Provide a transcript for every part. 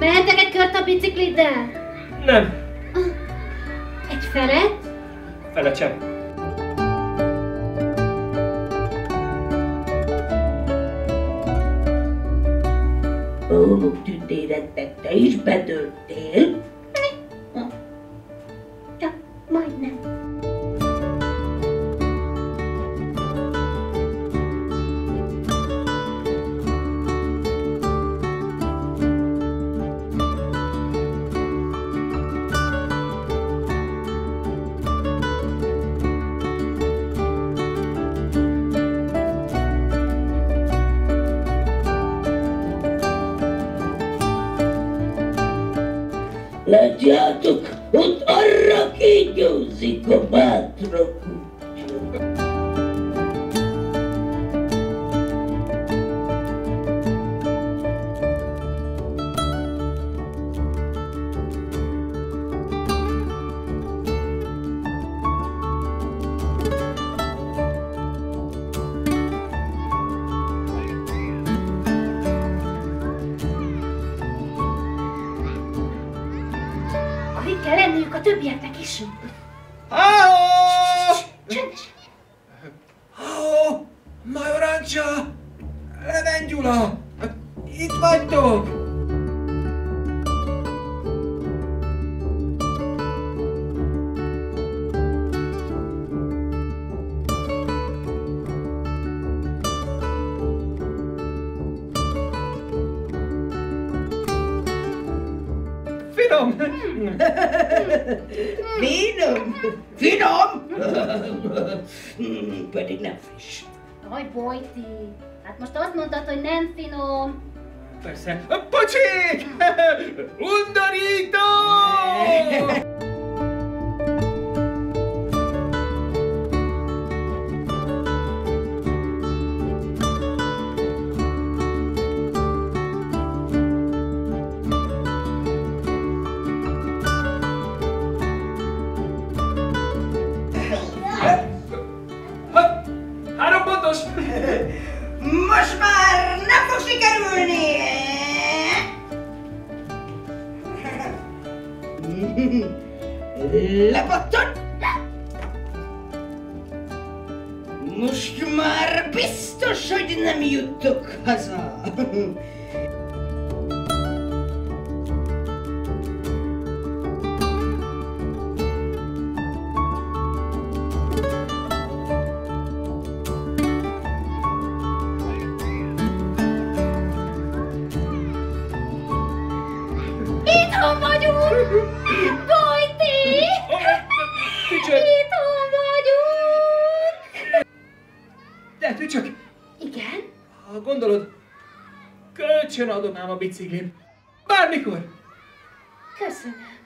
Mehetek egy kört a bicikliddel? Nem, Egy felet? fele sem. Ó, tündérettek, te is bedöltél? Látjátok, ott arra kígyózik a bátra Alig kell lenniük a többieknek is. Csöndes. Ahó! Majorancsa! Leven Gyula! Itt vagytok! Finom! Finom! Finom! Pedig nem friss. Jaj, Bojti. Hát most azt mondtad, hogy nem finom. Persze. Pocsék! Undorító! Pontos! Most már nem fog sikerülni! Lepattan! Most már biztos, hogy nem jutok haza. Bojti! Itthon vagyunk! De tücsök! Igen? Ha gondolod, kölcsön adom a biciklim. Bármikor! Köszönöm.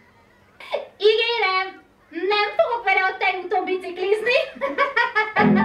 Ígérem, nem fogok vele a tejúton biciklizni.